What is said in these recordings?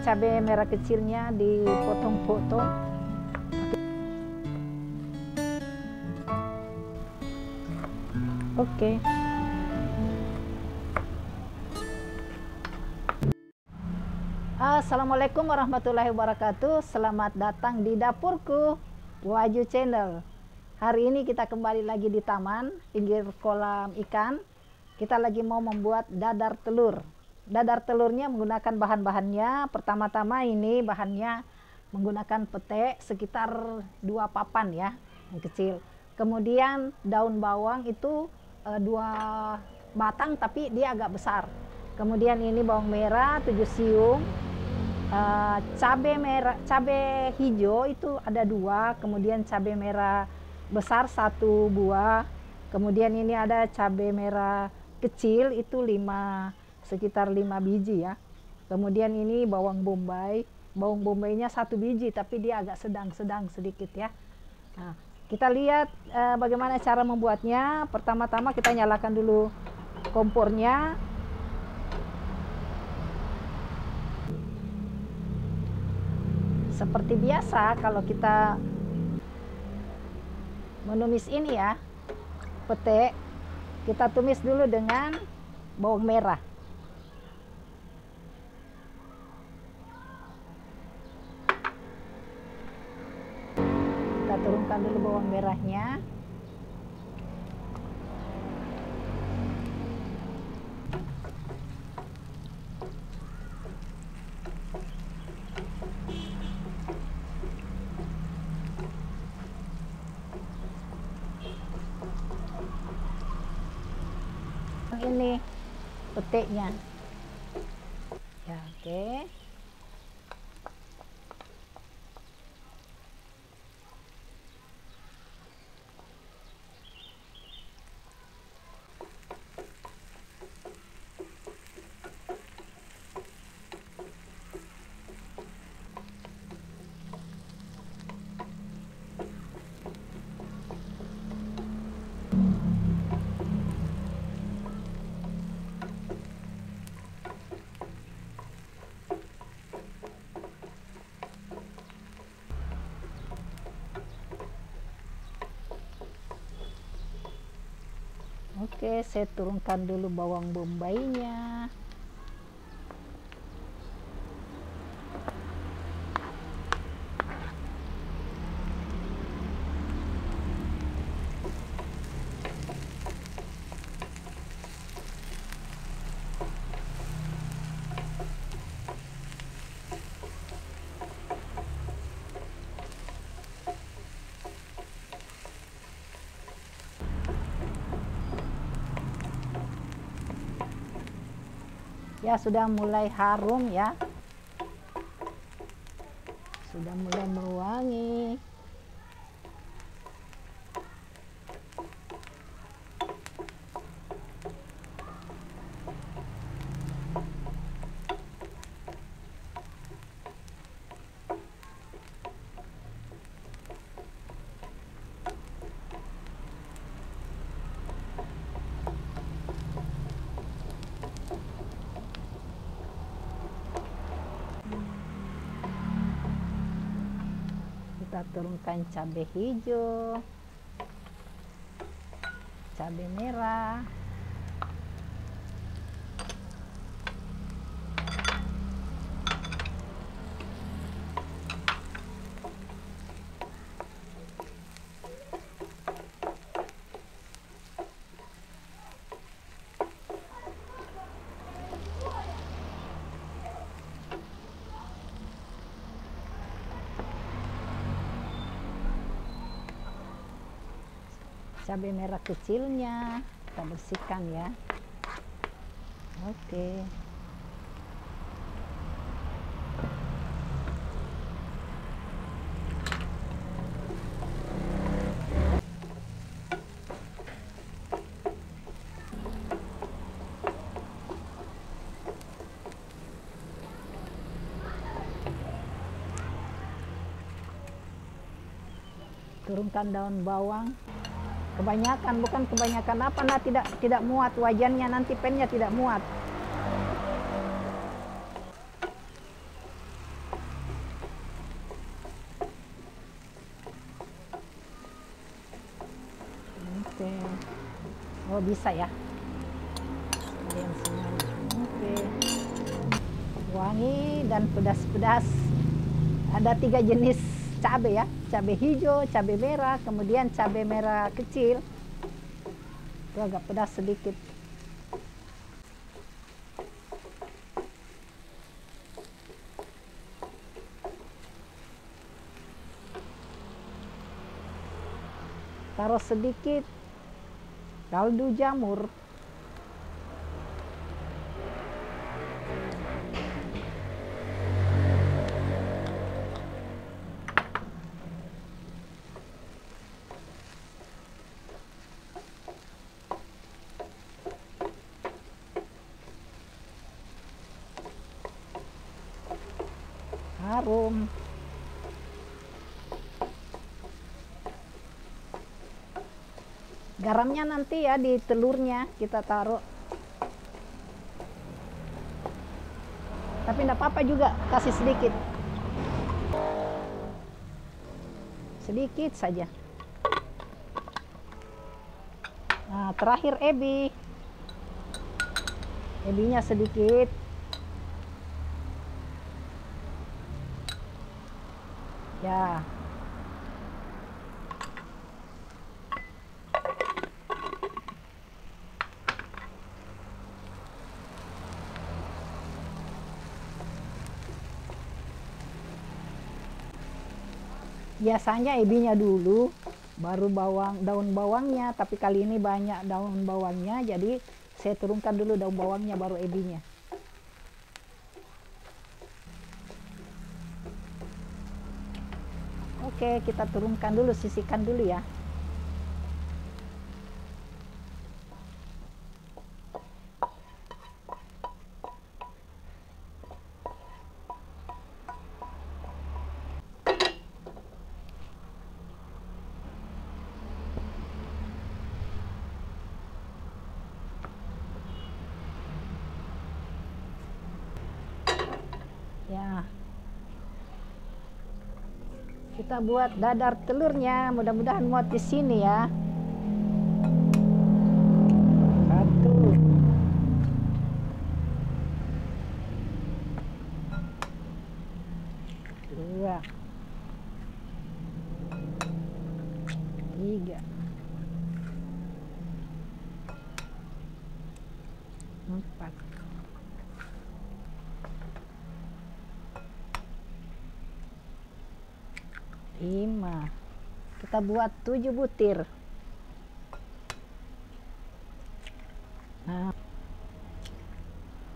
cabai merah kecilnya dipotong-potong. Oke. Assalamualaikum warahmatullahi wabarakatuh. Selamat datang di dapurku Waju Channel. Hari ini kita kembali lagi di taman pinggir kolam ikan. Kita lagi mau membuat dadar telur. Dadar telurnya menggunakan bahan-bahannya. Pertama-tama ini bahannya menggunakan pete sekitar dua papan ya, yang kecil. Kemudian daun bawang itu e, dua batang tapi dia agak besar. Kemudian ini bawang merah 7 siung, uh, cabai merah cabai hijau itu ada dua kemudian cabai merah besar satu buah kemudian ini ada cabai merah kecil itu lima sekitar lima biji ya. Kemudian ini bawang bombay. Bawang bombaynya satu biji tapi dia agak sedang-sedang sedikit ya. Nah, kita lihat uh, bagaimana cara membuatnya. Pertama-tama kita nyalakan dulu kompornya. Seperti biasa kalau kita menumis ini ya pete kita tumis dulu dengan bawang merah ini petiknya ya oke okay. Oke, saya turunkan dulu bawang bombaynya. Ya sudah mulai harum ya turunkan cabai hijau cabai merah cabai merah kecilnya kita bersihkan ya. Oke. Turunkan daun bawang kebanyakan bukan kebanyakan apa nah tidak tidak muat wajannya nanti pennya tidak muat. Oke. Okay. oh bisa ya? Oke. Wangi dan pedas-pedas. Ada tiga jenis cabe ya cabai hijau cabai merah kemudian cabai merah kecil. Itu agak pedas sedikit. Taruh sedikit. Kaldu jamur harum garamnya nanti ya di telurnya. Kita taruh. Tapi tidak apa-apa juga kasih sedikit. Sedikit saja. Nah terakhir ebi. Ebinya sedikit. Ya biasanya ebinya dulu baru bawang daun bawangnya tapi kali ini banyak daun bawangnya jadi saya turunkan dulu daun bawangnya baru ebinya. Oke kita turunkan dulu sisihkan dulu ya ya. Kita buat dadar telurnya. Mudah-mudahan muat di sini ya. Satu. Dua. Tiga. Empat 5 kita buat tujuh butir nah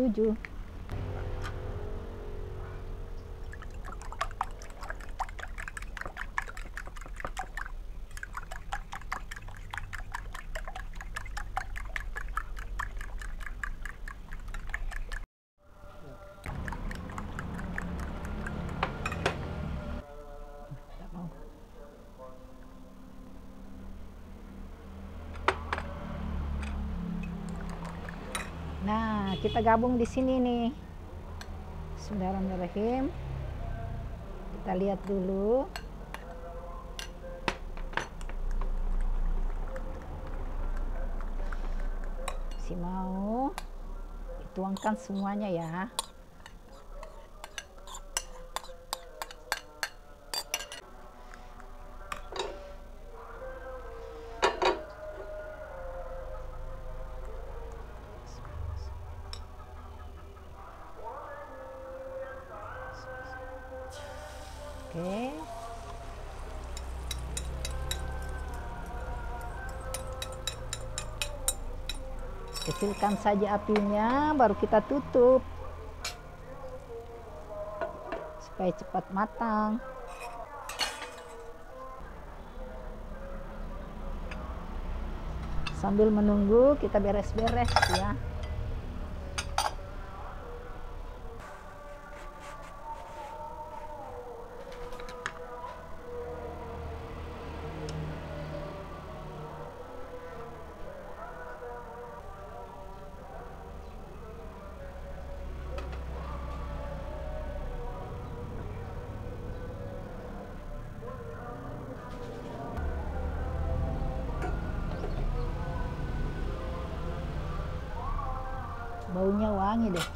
tujuh. Kita gabung di sini nih. Bismillahirrahmanirrahim. Kita lihat dulu. Si mau dituangkan semuanya ya. Kecilkan saja apinya, baru kita tutup. Supaya cepat matang. Sambil menunggu kita beres-beres ya. Baunya wangi deh.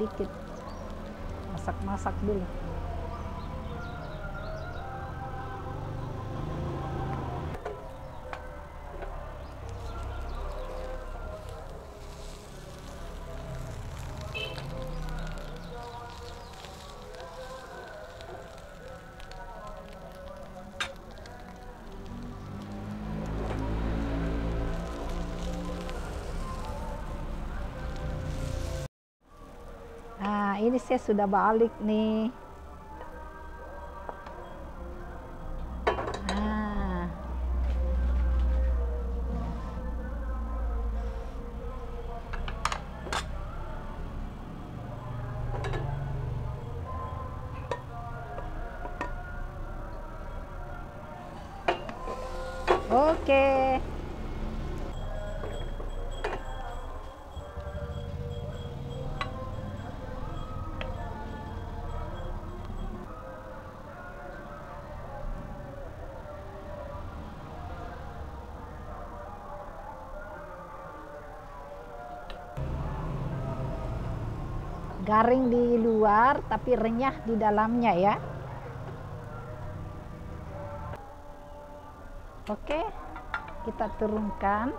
Sedikit. Masak-masak dulu. Ini saya sudah balik nih. Garing di luar tapi renyah di dalamnya ya. Oke, kita turunkan.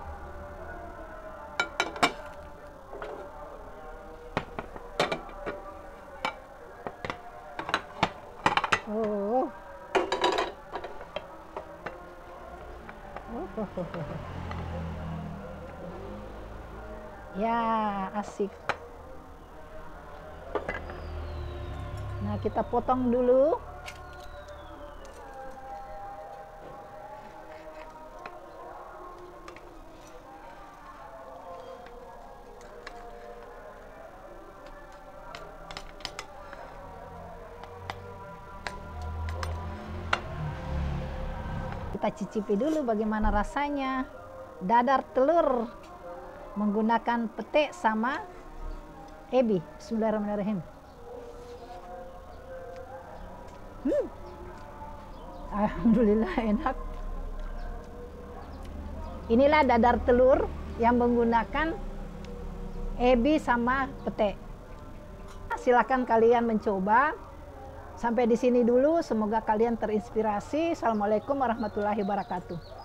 Oh. Ya, asik. Kita potong dulu. Kita cicipi dulu bagaimana rasanya. Dadar telur menggunakan pete sama ebi. Bismillahirrahmanirrahim. Alhamdulillah enak. Inilah dadar telur yang menggunakan ebi sama pete. Silakan kalian mencoba. Sampai di sini dulu. Semoga kalian terinspirasi. Assalamualaikum warahmatullahi wabarakatuh.